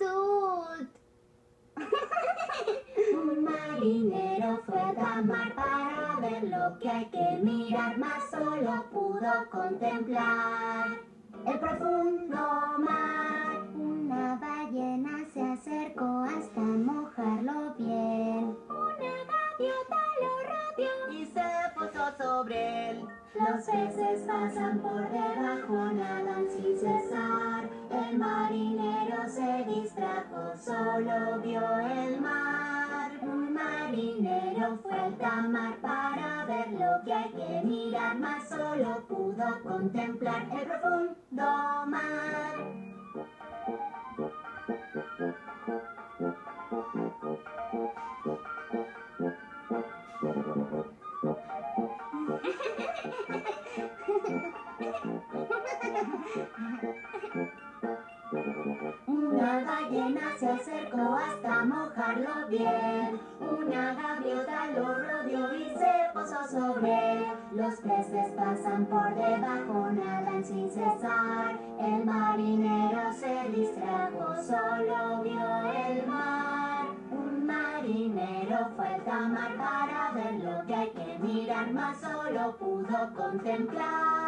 Un marinero fue a mar para ver lo que hay que mirar, mas solo pudo contemplar el profundo mar. Una ballena se acercó hasta mojarlo bien. Una gaviota lo rodeó y se posó sobre él. Los peces pasan por debajo, nadan sin cesar. El marinero solo vio el mar. Un marinero fue al tamar para ver lo que hay que mirar, mas solo pudo contemplar el profundo mar. Una ballena se acercó hasta mojarlo bien. Una gaviota lo rodeó y se posó sobre él. Los peces pasan por debajo, nadan sin cesar. El marinero se distrajo, solo vio el mar. Un marinero fue al tamar para ver lo que hay que mirar, mas solo pudo contemplar